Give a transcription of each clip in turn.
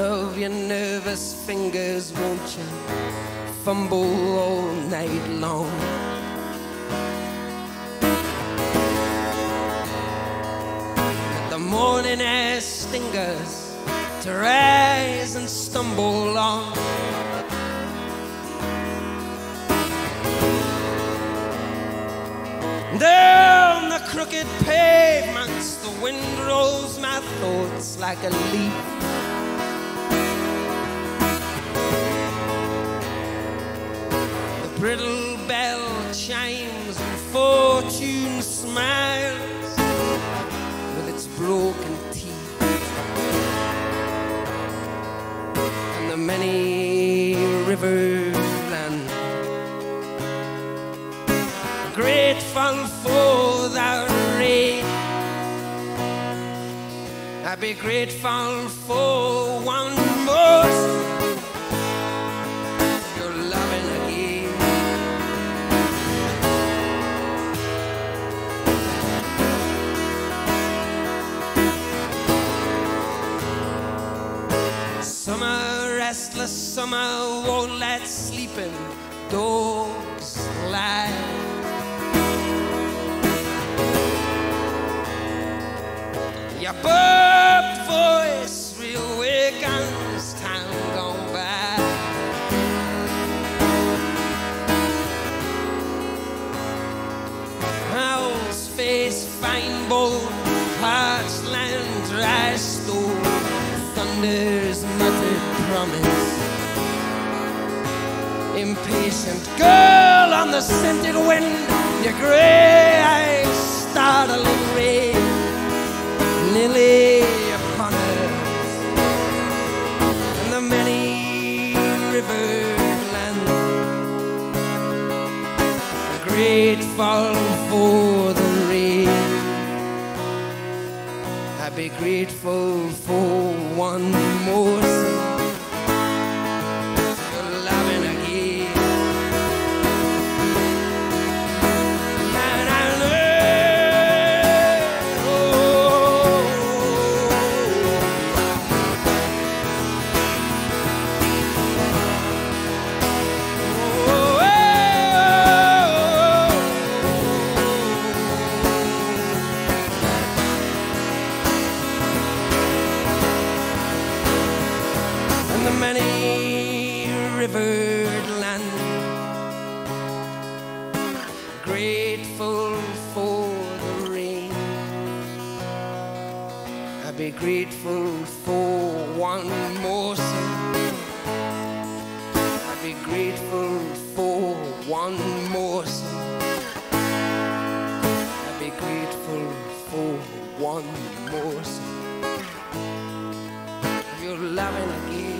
your nervous fingers, won't you? Fumble all night long. The morning air stingers to rise and stumble on. Down the crooked pavements, the wind rolls my thoughts like a leaf. Brittle bell chimes and fortune smiles with its broken teeth. And the many river land grateful for the rain. I'd be grateful for one more restless summer, won't let sleeping dogs lie. Your burp voice reawakens time gone by. Owl's face, fine bone, parched land, dry stone, muttered promise. Impatient girl on the scented wind, your gray eyes startling rain nearly upon us, and the many river land, grateful for the rain. I'd be grateful for one more many rivered land grateful for the rain. I'd be grateful for one more sun. I'd be grateful for one more sun. I'd be grateful for one more sun. You're loving again.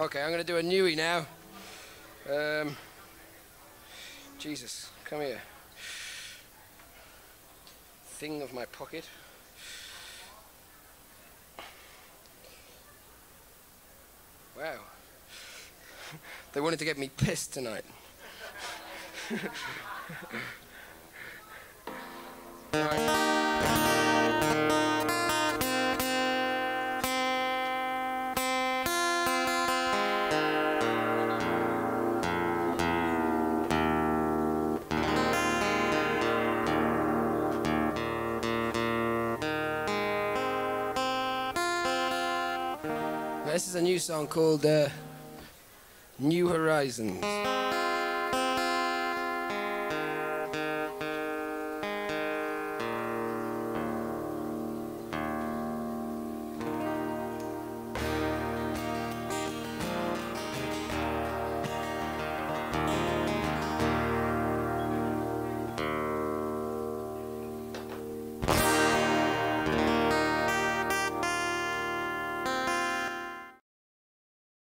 Okay, I'm going to do a newie now. Um, Jesus, come here. Thing of my pocket. Wow. They wanted to get me pissed tonight. Right. This is a new song called uh, New Horizons.